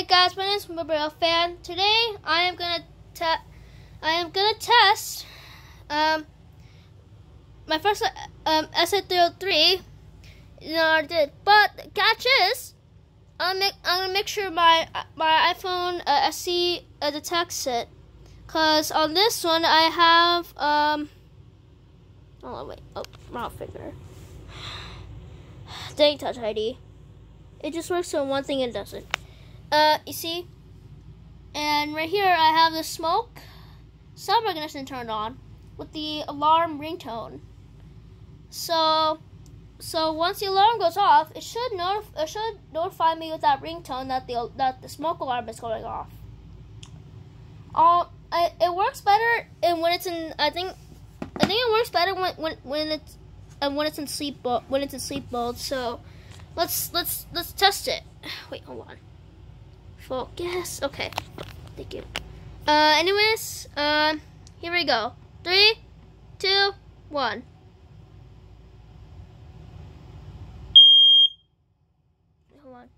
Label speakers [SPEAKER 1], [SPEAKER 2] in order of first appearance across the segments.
[SPEAKER 1] Hey guys, my name is Gabriel Fan. Today I am gonna te- I am gonna test um my first um SA303. You know I did, but the catch is I'm make, I'm gonna make sure my my iPhone uh, SE uh, detects it, cause on this one I have um. Oh wait, oh wrong finger. Dang Touch ID. It just works on one thing and doesn't. Uh, you see? And right here I have the smoke sound recognition turned on with the alarm ringtone. So, so once the alarm goes off, it should notif- it should notify me with that ringtone that the that the smoke alarm is going off. Um, it works better and when it's in. I think, I think it works better when when when it's and when it's in sleep. When it's in sleep mode. So, let's let's let's test it. Wait, hold on. Focus. Okay. Thank you. Uh, anyways, um, here we go. Three, two, one. Hold on.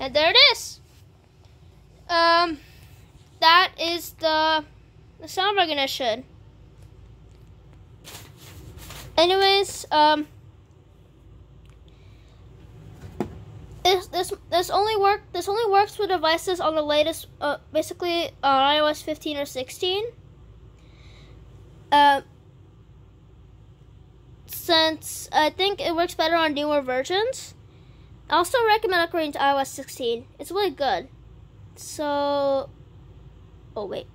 [SPEAKER 1] And there it is. Um, that is the the sound recognition. Anyways, um, this this this only work this only works for devices on the latest, uh, basically on iOS 15 or 16. Uh, since I think it works better on newer versions. I also recommend upgrading to iOS 16. It's really good. So, oh wait.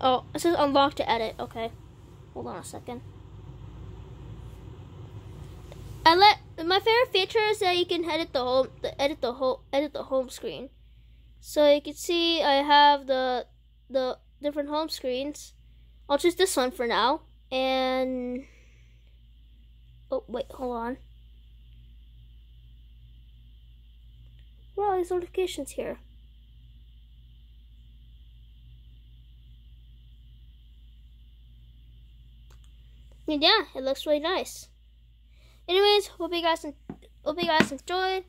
[SPEAKER 1] Oh, it says unlock to edit. Okay, hold on a second. I let my favorite feature is that you can edit the home, the edit the whole, edit the home screen. So you can see I have the the different home screens. I'll choose this one for now. And oh wait, hold on. Where are all these notifications here? Yeah, it looks really nice. Anyways, hope you guys hope you guys enjoyed.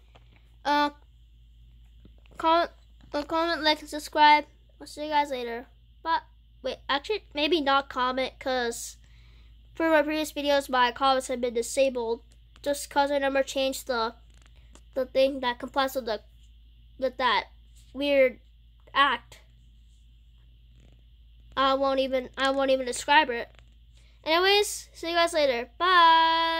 [SPEAKER 1] Uh, comment, uh, comment, like, and subscribe. I'll see you guys later. But wait, actually, maybe not comment, cause for my previous videos, my comments have been disabled just cause I never changed the the thing that complies with the with that weird act. I won't even I won't even describe it. Anyways, see you guys later. Bye.